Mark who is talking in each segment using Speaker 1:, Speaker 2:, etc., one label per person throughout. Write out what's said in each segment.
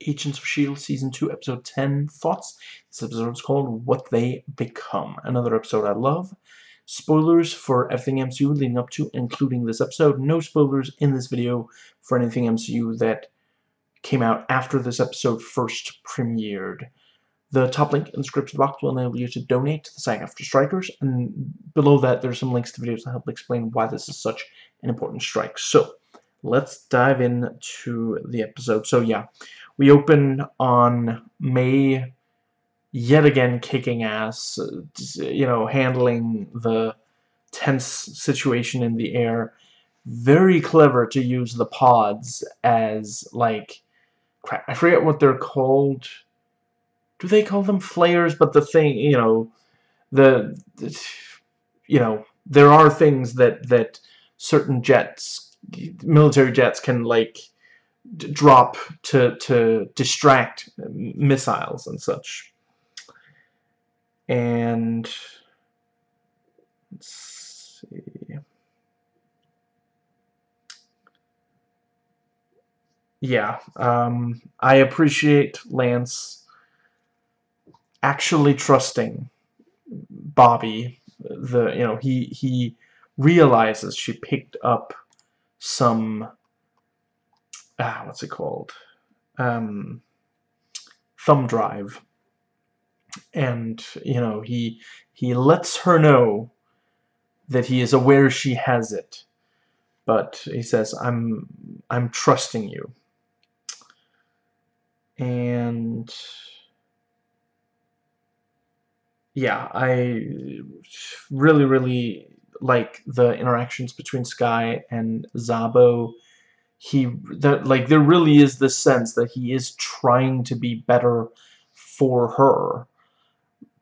Speaker 1: Agents of S.H.I.E.L.D. Season 2, Episode 10. Thoughts? This episode is called What They Become. Another episode I love. Spoilers for everything MCU leading up to, including this episode. No spoilers in this video for anything MCU that came out after this episode first premiered. The top link in the description box will enable you to donate to the SAG-AFTRA Strikers, and below that there's some links to videos that help explain why this is such an important strike. So, let's dive into the episode. So yeah, we open on May yet again kicking ass, you know, handling the tense situation in the air. Very clever to use the pods as, like, crap, I forget what they're called do they call them flares? But the thing, you know, the, the you know, there are things that that certain jets, military jets, can like drop to to distract missiles and such. And let's see. Yeah, um, I appreciate Lance actually trusting Bobbi. The you know he he realizes she picked up some ah what's it called? Um, thumb drive, and you know he he lets her know that he is aware she has it, but he says I'm I'm trusting you, and yeah, I really, really like the interactions between Skye and Zabo. He that like there really is this sense that he is trying to be better for her,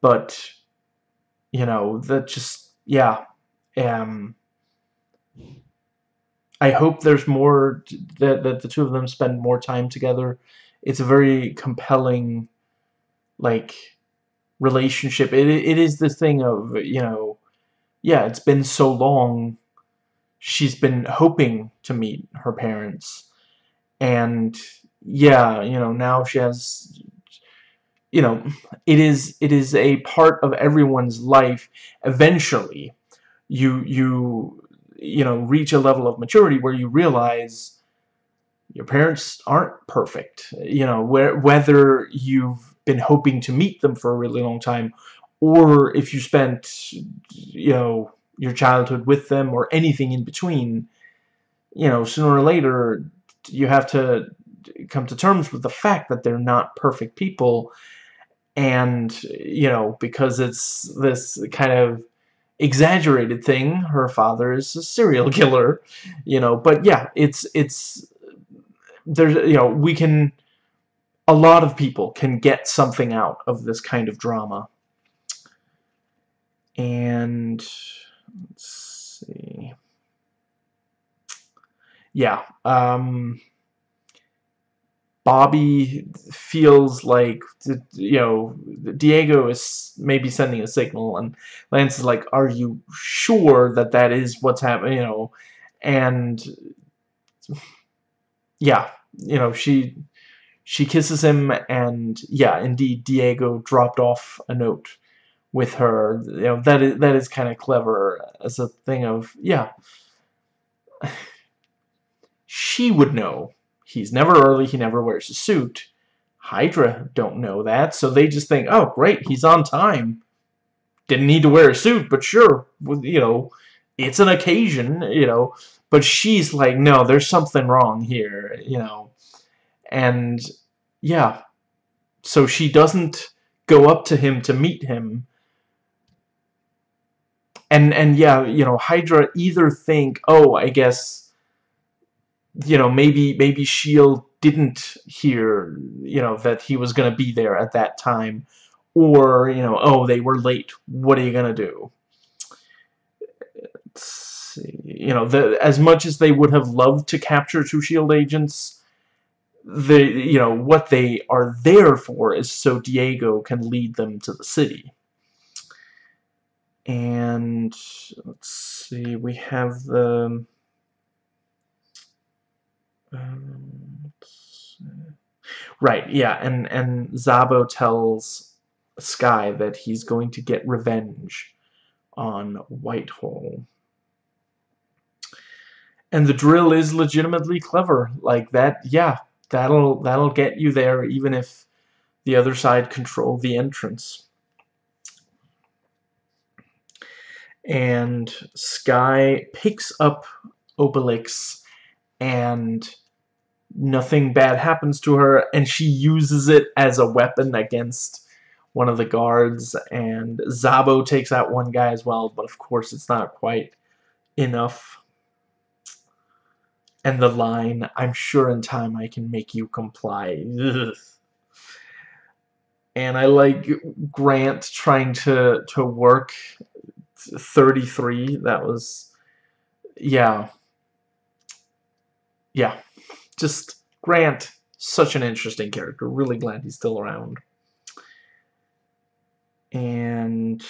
Speaker 1: but you know that just yeah, um. I hope there's more that that the two of them spend more time together. It's a very compelling, like relationship. It, it is this thing of, you know, yeah, it's been so long. She's been hoping to meet her parents. And, yeah, you know, now she has, you know, it is, it is a part of everyone's life. Eventually, you, you, you know, reach a level of maturity where you realize your parents aren't perfect. You know, where, whether you've been hoping to meet them for a really long time, or if you spent, you know, your childhood with them or anything in between, you know, sooner or later you have to come to terms with the fact that they're not perfect people and, you know, because it's this kind of exaggerated thing, her father is a serial killer, you know, but yeah, it's, it's, there's, you know, we can a lot of people can get something out of this kind of drama. And let's see. Yeah, um, Bobbi feels like, you know, Diego is maybe sending a signal, and Lance is like, are you sure that that is what's happening, you know, and, yeah, you know, she she kisses him, and yeah, indeed, Diego dropped off a note with her. You know, that is that is kind of clever as a thing of yeah. She would know. He's never early. He never wears a suit. Hydra don't know that, so they just think, oh, great, he's on time. Didn't need to wear a suit, but sure, you know, it's an occasion, you know. But she's like, no, there's something wrong here, you know. And yeah, so she doesn't go up to him to meet him. And and yeah, you know, Hydra either think, oh, I guess, you know, maybe maybe Shield didn't hear, you know, that he was gonna be there at that time, or you know, oh, they were late. What are you gonna do? you know, the as much as they would have loved to capture two Shield agents the you know what they are there for is so Diego can lead them to the city. And let's see, we have the um, Right, yeah, and, and Zabo tells Skye that he's going to get revenge on Whitehall. And the drill is legitimately clever. Like that, yeah, that'll that'll get you there even if the other side control the entrance. And Skye picks up Obelisk and nothing bad happens to her and she uses it as a weapon against one of the guards and Zabo takes out one guy as well but of course it's not quite enough and the line I'm sure in time I can make you comply Ugh. and I like Grant trying to to work 33 that was yeah yeah just Grant, such an interesting character. Really glad he's still around. And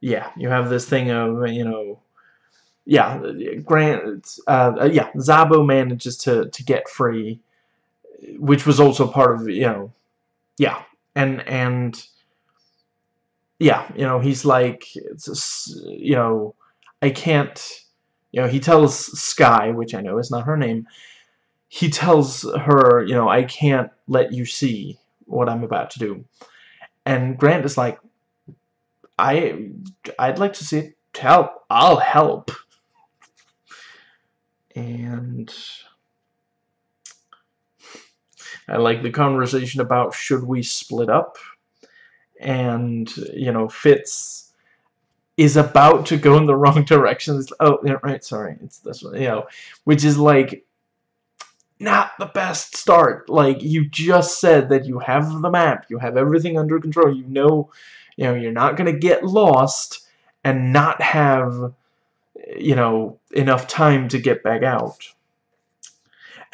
Speaker 1: yeah, you have this thing of, you know, yeah, Grant, uh, yeah, Zabo manages to, to get free, which was also part of, you know, yeah, and, and, yeah, you know, he's like, it's, you know, I can't, you know, he tells Skye, which I know is not her name, he tells her, you know, I can't let you see what I'm about to do. And Grant is like, I, I'd like to see it. Help. I'll help. And I like the conversation about should we split up. And, you know, Fitz is about to go in the wrong direction. Oh, yeah, right, sorry. It's this one, you know, which is like, not the best start. Like, you just said that you have the map, you have everything under control, you know, you know, you're not to get lost and not have, you know, enough time to get back out.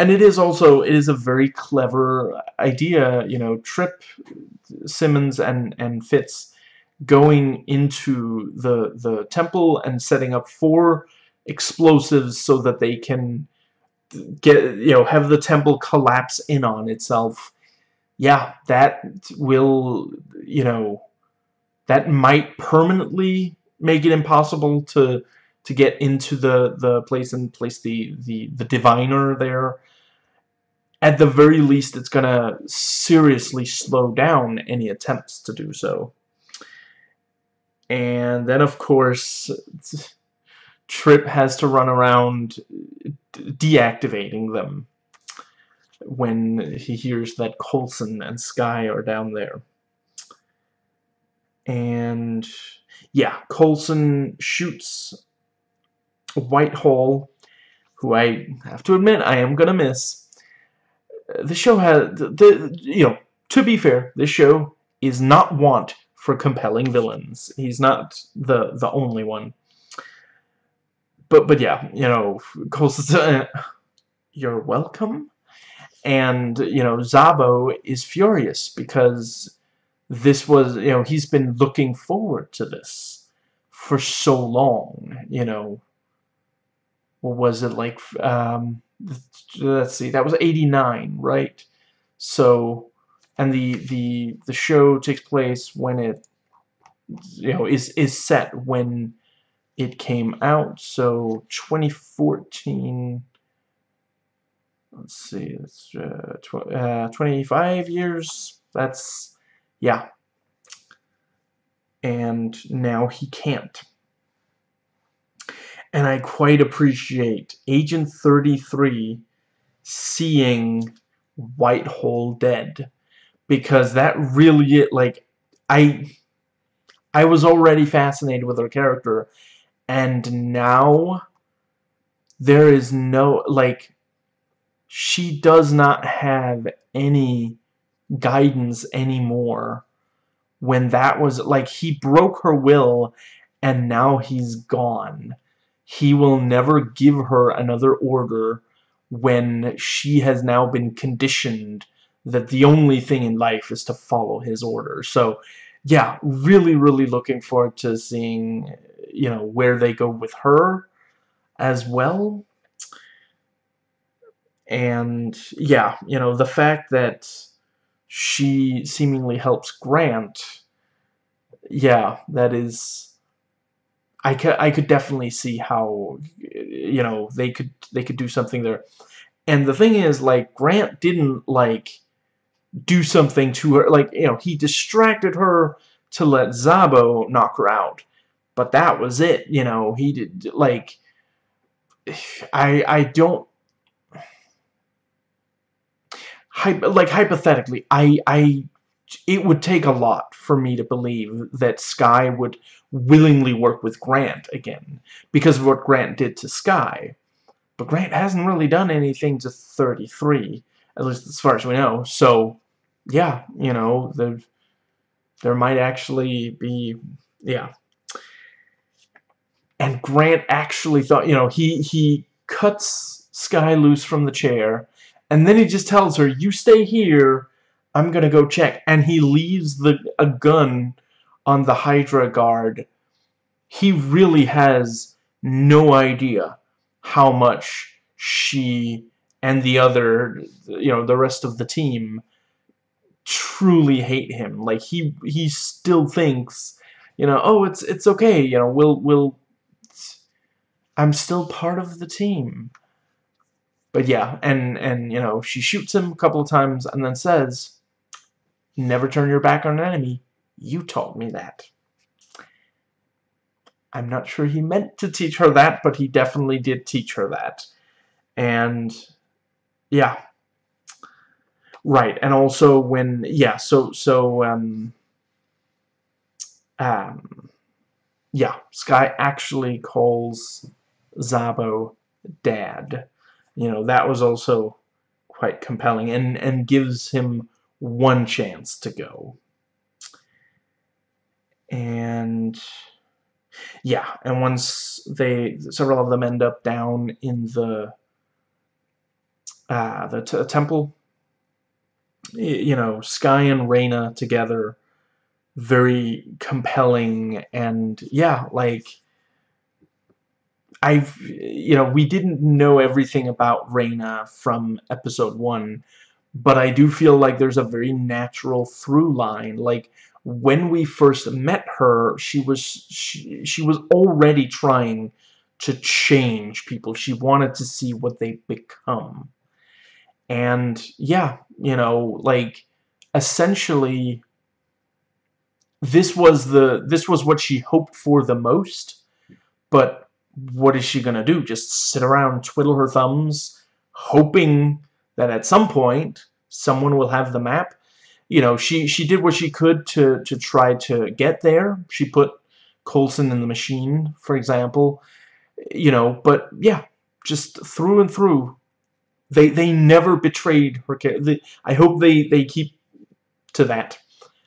Speaker 1: And it is also, it is a very clever idea, you know, Trip, Simmons, and, and Fitz going into the, the temple and setting up four explosives so that they can get you know have the temple collapse in on itself. Yeah that will you know that might permanently make it impossible to to get into the the place and place the the the diviner there at the very least it's gonna seriously slow down any attempts to do so and then of course Trip has to run around deactivating them when he hears that Coulson and Skye are down there. And yeah, Coulson shoots Whitehall, who I have to admit I am gonna miss. The show has the you know to be fair, this show is not want for compelling villains. He's not the the only one but but yeah, you know, Coulson, you're welcome. And you know, Zabo is furious because this was you know he's been looking forward to this for so long. You know, what was it like? Um, let's see, that was '89, right? So, and the the the show takes place when it you know is is set when it came out. So 2014, let's see, it's uh, tw uh, 25 years. That's, yeah. And now he can't. And I quite appreciate Agent 33 seeing Whitehall dead. Because that really, it like, I... I was already fascinated with her character, and now there is no like she does not have any guidance anymore when that was like he broke her will and now he's gone he will never give her another order when she has now been conditioned that the only thing in life is to follow his order so yeah really really looking forward to seeing you know, where they go with her as well. And yeah, you know, the fact that she seemingly helps Grant, yeah, that is I could I could definitely see how you know they could they could do something there. And the thing is like Grant didn't like do something to her like you know he distracted her to let Zabo knock her out. But that was it, you know, he did like I I don't like hypothetically, I I it would take a lot for me to believe that Skye would willingly work with Grant again because of what Grant did to Skye. But Grant hasn't really done anything to 33, at least as far as we know. So, yeah, you know, there, there might actually be, yeah. And Grant actually thought, you know, he, he cuts Skye loose from the chair, and then he just tells her, you stay here, I'm gonna go check. And he leaves the a gun on the Hydra guard. He really has no idea how much she and the other, you know, the rest of the team truly hate him. Like he he still thinks, you know, oh, it's it's okay, you know, we'll we'll I'm still part of the team. But yeah, and and you know, she shoots him a couple of times and then says, Never turn your back on an enemy. You taught me that. I'm not sure he meant to teach her that, but he definitely did teach her that. And, yeah. Right, and also when, yeah, so, so, um, um, yeah, Skye actually calls Zabo dad. You know, that was also quite compelling and, and gives him one chance to go. And yeah, and once they several of them end up down in the uh, the temple, you know, Skye and Raina together, very compelling, and yeah, like I've you know we didn't know everything about Raina from episode one, but I do feel like there's a very natural through line. Like when we first met her, she was she, she was already trying to change people. She wanted to see what they become. And yeah, you know, like essentially this was the this was what she hoped for the most. But what is she going to do? Just sit around twiddle her thumbs hoping that at some point someone will have the map. You know, she, she did what she could to, to try to get there. She put Coulson in the machine, for example. You know, but yeah, just through and through, they they never betrayed her. I hope they, they keep to that.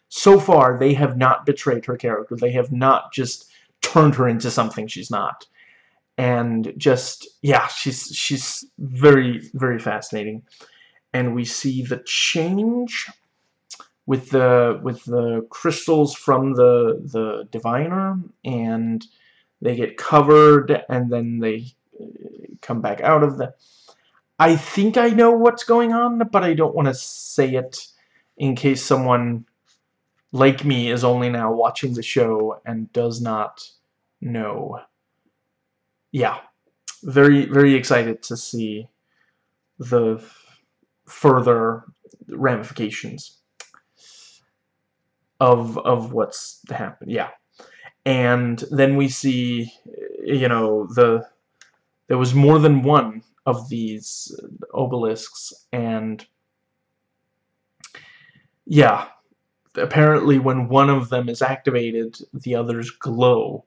Speaker 1: So far, they have not betrayed her character. They have not just turned her into something she's not and just yeah she's she's very very fascinating and we see the change with the with the crystals from the the diviner and they get covered and then they uh, come back out of the I think I know what's going on but I don't want to say it in case someone like me is only now watching the show and does not know. Yeah, very, very excited to see the further ramifications of of what's happened. Yeah, and then we see, you know, the there was more than one of these obelisks, and yeah, apparently when one of them is activated, the others glow.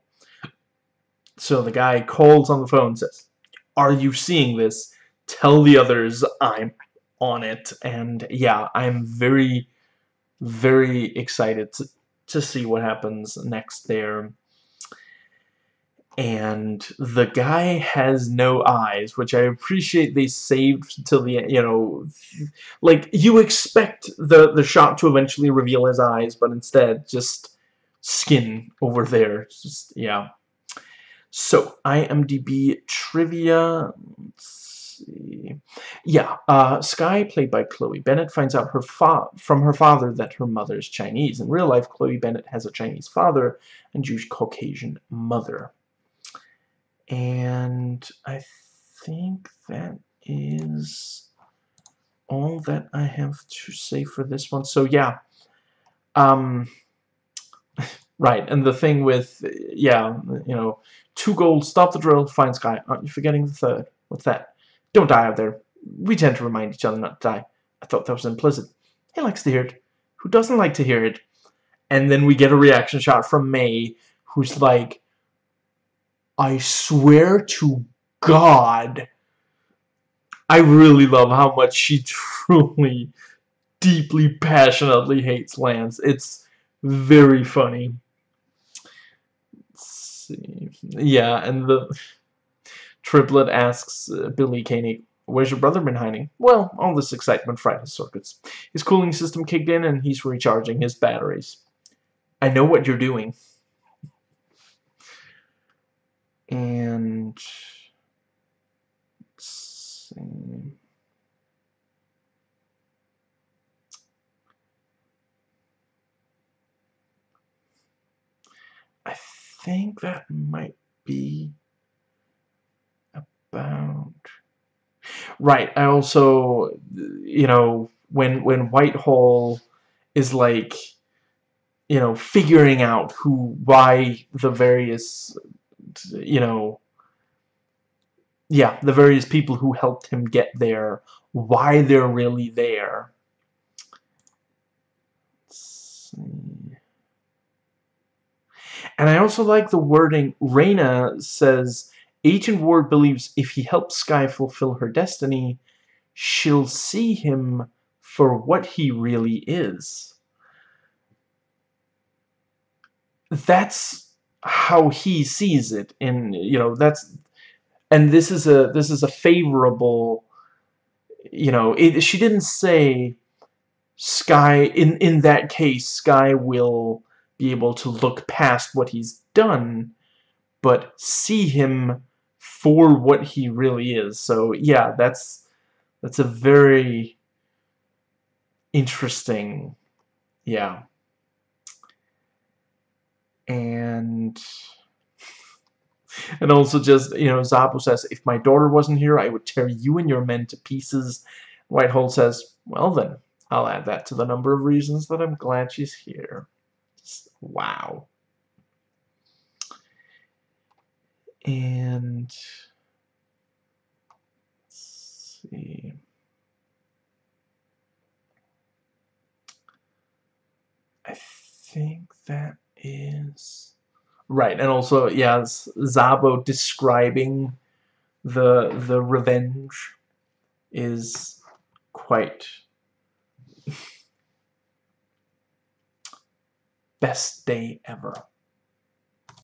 Speaker 1: So the guy calls on the phone says, are you seeing this? Tell the others I'm on it. And yeah, I'm very, very excited to, to see what happens next there. And the guy has no eyes, which I appreciate they saved till the end, you know, like, you expect the, the shot to eventually reveal his eyes, but instead, just skin over there. Just, yeah. So, IMDb trivia. See. Yeah, uh, Skye, played by Chloe Bennet, finds out her from her father that her mother is Chinese. In real life, Chloe Bennet has a Chinese father and Jewish Caucasian mother. And I think that is all that I have to say for this one. So yeah, um, right. And the thing with, yeah, you know, two gold, stop the drill, find Skye. Aren't you forgetting the third? What's that? Don't die out there. We tend to remind each other not to die. I thought that was implicit. He likes to hear it. Who doesn't like to hear it? And then we get a reaction shot from May, who's like, I swear to God, I really love how much she truly, deeply, passionately hates Lance. It's very funny. Yeah, and the Triplett asks uh, Billy Koenig, Where's your brother been hiding? Well, all this excitement fried his circuits. His cooling system kicked in and he's recharging his batteries. I know what you're doing. And... I think that might be about right I also you know when when Whitehall is like you know figuring out who why the various you know yeah the various people who helped him get there why they're really there. And I also like the wording Raina says Agent Ward believes if he helps Skye fulfill her destiny, she'll see him for what he really is. That's how he sees it, and you know that's, and this is a this is a favorable, you know, it, she didn't say Skye in in that case Skye will be able to look past what he's done, but see him for what he really is. So yeah, that's that's a very interesting, yeah. And and also just, you know, Zabo says, if my daughter wasn't here, I would tear you and your men to pieces. Whitehall says, well then, I'll add that to the number of reasons that I'm glad she's here. Just, wow. And let's see. I think that is right, and also yeah, Zabo describing the the revenge is quite best day ever.